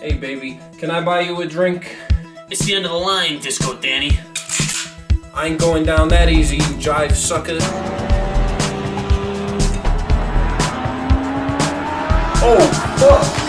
Hey, baby, can I buy you a drink? It's the end of the line, Disco Danny. I ain't going down that easy, you jive sucker. Oh, fuck!